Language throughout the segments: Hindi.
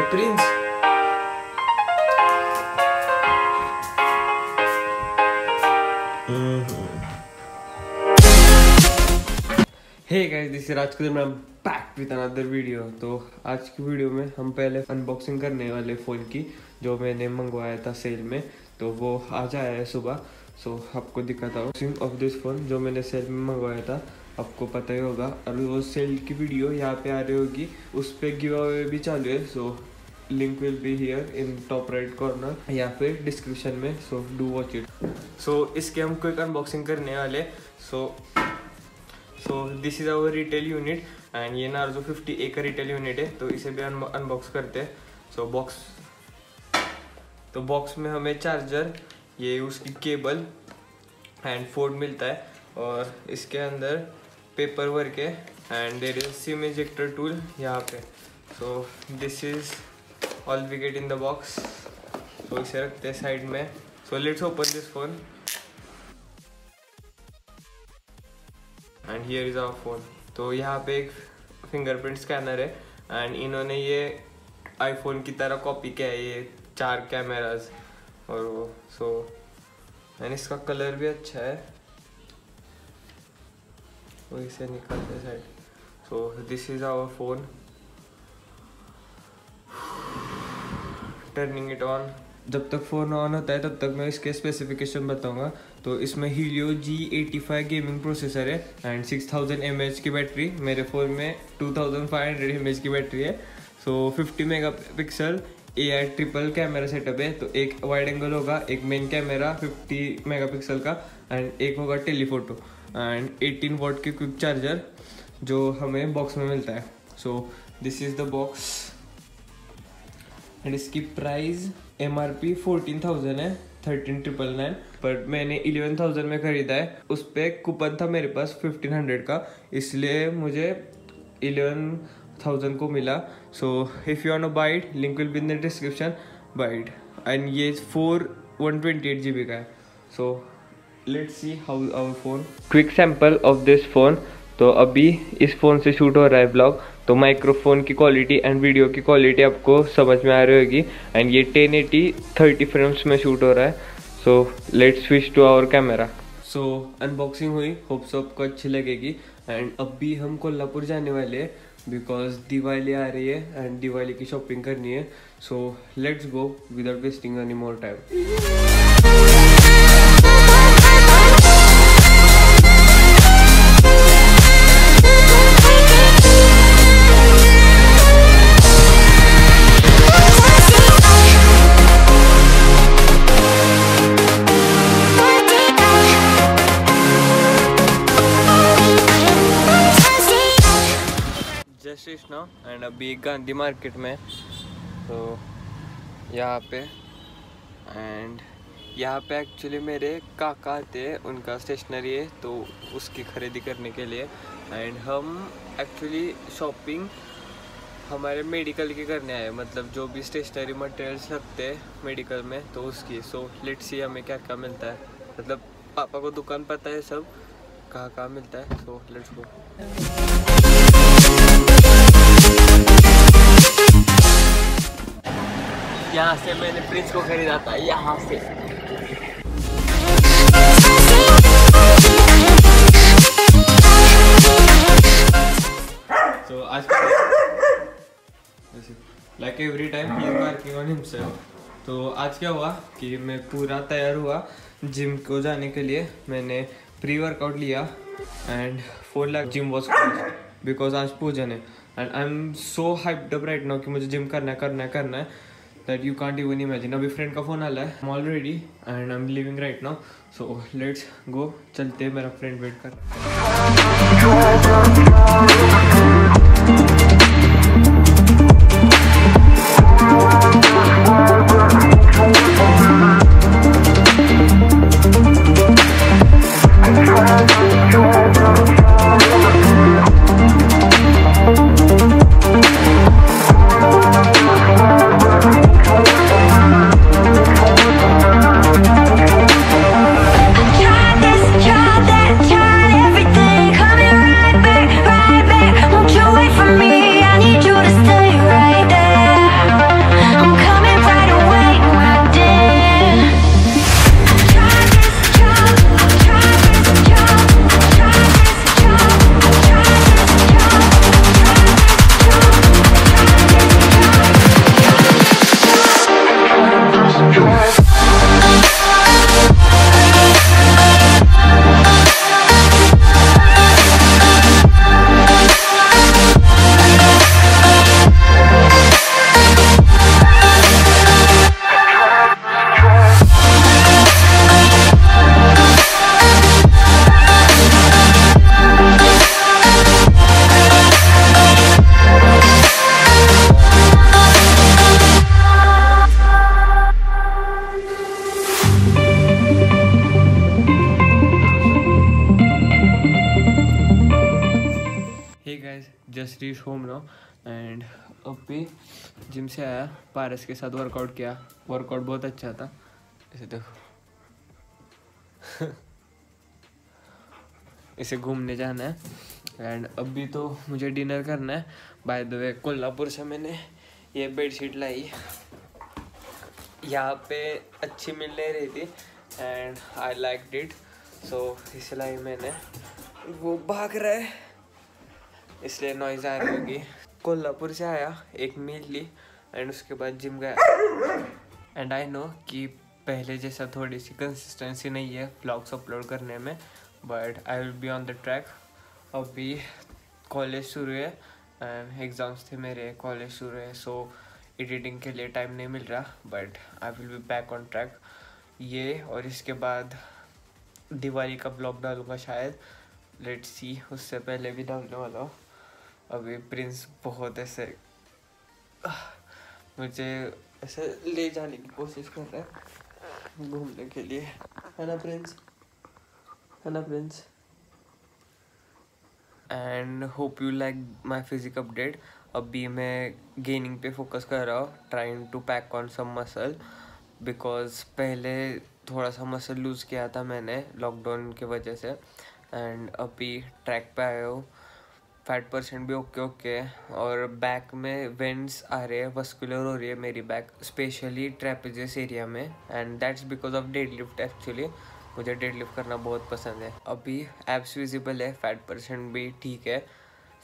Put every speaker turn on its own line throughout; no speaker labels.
A prince hey guys this is Rajkumar मैं बैक विद अनदर वीडियो तो आज की वीडियो में हम पहले अनबॉक्सिंग करने वाले फ़ोन की जो मैंने मंगवाया था सेल में तो वो आज आया है सुबह। सो so, आपको दिखाता हूँ। सिम ऑफ़ दिस फ़ोन जो मैंने सेल में मंगवाया था आपको पता ही होगा। और वो सेल की वीडियो यहाँ पे आ रही होगी। उस पर गिव अवे भी चालू है। So link will be here in top right corner या फिर डिस्क्रिप्शन में। So do watch it so इसके हम क्विक अनबॉक्सिंग करने वाले। So so this is our retail unit and ये नार्जो फिफ्टी ए का रिटेल यूनिट है। तो इसे भी अनबॉक्स करते हैं। सो बॉक्स तो बॉक्स में हमें चार्जर ये उसकी केबल एंड फोर्ड मिलता है। और इसके अंदर पेपर वर्क है and there is SIM ejector tool यहाँ पे. So this is all we get in the box तो इसे रखते हैं साइड में. So let's open this phone and here is our phone तो यहाँ पे एक फिंगरप्रिंट स्कैनर है एंड इन्होंने ये आईफोन की तरह कॉपी किया है, ये चार कैमराज और वो. सो एंड इसका कलर भी अच्छा है. वो इसे निकालते side so this is our phone turning it on जब तक फ़ोन ऑन होता है, तब तक मैं इसके स्पेसिफिकेशन बताऊँगा। तो इसमें Helio G eighty five gaming processor है and six thousand M H की बैटरी मेरे फ़ोन में two thousand five hundred M H की बैटरी है। So fifty megapixel A I triple camera setup है। तो एक वाइड एंगल होगा, एक main camera fifty mega pixel का एंड एक होगा टेलीफोटो एंड एटीन वॉट के क्विक चार्जर जो हमें बॉक्स में मिलता है। So this is the box and इसकी price M R P fourteen thousand है थर्टीन ट्रिपल नाइन पर मैंने इलेवन थाउज़ेंड में ख़रीदा है। उस पर कूपन था मेरे पास फिफ्टीन हंड्रेड का, इसलिए मुझे इलेवन थाउज़ेंड को मिला। So if you want buy it link will be in the description buy it and ये four one twenty eight G B का है। So let's see how our phone quick sample of this phone तो अभी इस फ़ोन से शूट हो रहा है ब्लॉग तो माइक्रोफोन की क्वालिटी एंड वीडियो की क्वालिटी आपको समझ में आ रही होगी. एंड ये टेन एटी थर्टी फ्रेम्स में शूट हो रहा है. So let switch to our camera so unboxing हुई. होप सो आपको अच्छी लगेगी. एंड अब भी हम कोल्हापुर जाने वाले हैं बिकॉज़ दिवाली आ रही है एंड दिवाली की शॉपिंग करनी है. So let's go without wasting any more time just is now and अभी गांधी मार्केट में तो यहाँ पे एंड यहाँ पे एक्चुअली मेरे काका थे, उनका स्टेशनरी है तो उसकी ख़रीदी करने के लिए एंड हम एक्चुअली शॉपिंग हमारे मेडिकल की करने आए मतलब जो भी स्टेशनरी मटेरियल्स लगते हैं मेडिकल में तो उसकी सो लेट्स सी हमें क्या क्या मिलता है। मतलब पापा को दुकान पता है सब, कहाँ कहाँ मिलता है सो लेट्स गो यहाँ से मैंने प्रिंस को खरीदा था, यहाँ से। So every time he working on himself तो आज क्या हुआ कि मैं पूरा तैयार हुआ जिम को जाने के लिए। मैंने प्री वर्कआउट लिया and for lakh gym was because आज पूजन है। And I am so hyped up right now कि मुझे जिम करना है करना है करना है। That you can't even imagine अभी फ्रेंड का फ़ोन आला है am already and I am living right now so let's go चलते मेरा फ्रेंड वेट कर एंड अब भी जिम से आया, पारस के साथ वर्कआउट किया। वर्कआउट बहुत अच्छा था। इसे देखो। इसे घूमने जाना है। एंड अभी तो मुझे डिनर करना है। बाय द वे कोल्हापुर से मैंने ये बेडशीट लाई। यहाँ पे अच्छी मिल नहीं रही थी। एंड आई लाइक डिट सो इसे लाई मैंने। वो भाग रहा है। इसलिए नॉइज़ आ रही होगी कोल्हापुर से आया, एक मील ली एंड उसके बाद जिम गया। एंड आई नो कि पहले जैसा थोड़ी सी कंसिस्टेंसी नहीं है ब्लॉग्स अपलोड करने में but I will be on the track अभी कॉलेज शुरू है एंड एग्ज़ाम्स थे मेरे कॉलेज शुरू है सो एडिटिंग के लिए टाइम नहीं मिल रहा but I will be back on track ये और इसके बाद दिवाली का ब्लॉग डालूँगा शायद। लेट सी उससे पहले भी डालने वाला हूँ। अभी प्रिंस बहुत ऐसे मुझे ऐसे ले जाने की कोशिश कर रहा है घूमने के लिए। है ना प्रिंस है ना Prince and hope you like my physique update अभी मैं गेनिंग पे फोकस कर रहा हूँ trying to pack on some muscle because पहले थोड़ा सा मसल लूज़ किया था मैंने लॉकडाउन की वजह से एंड अभी ट्रैक पे आया हूँ। फैट परसेंट भी ओके ओके है और बैक में वेंट्स आ रहे हैं वस्कुलर हो रही है मेरी बैक स्पेशली ट्रेपेजेस एरिया में and that's because of dead lift actually मुझे डेड लिफ्ट करना बहुत पसंद है। अभी एप्स विजिबल है फैट परसेंट भी ठीक है।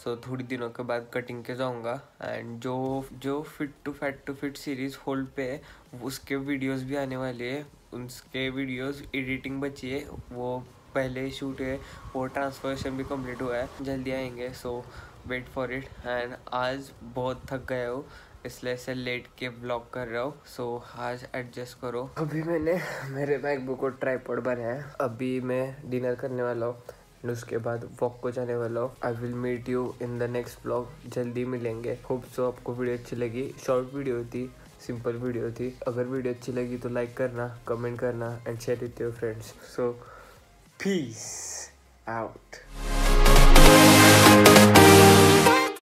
सो so, थोड़ी दिनों के बाद कटिंग के जाऊँगा एंड जो जो fit to fat to fit series hold पे है उसके वीडियोस भी आने वाले हैं। उसके वीडियोस एडिटिंग बची है वो पहले ही शूट है और ट्रांसफॉर्मेशन भी कंप्लीट हुआ है। जल्दी आएँगे so wait for it and आज बहुत थक गया हो, इसलिए से लेट के ब्लॉग कर रहा हूँ। सो आज एडजस्ट करो। अभी मैंने मेरे मैकबुक को ट्राईपॉड बनाया है। अभी मैं डिनर करने वाला हूँ उसके बाद वॉक को जाने वाला हूँ। I will meet you in the next blog जल्दी मिलेंगे। होप सो आपको वीडियो अच्छी लगी। शॉर्ट वीडियो थी सिंपल वीडियो थी। अगर वीडियो अच्छी लगी तो लाइक करना कमेंट करना and share with your friends so Peace out.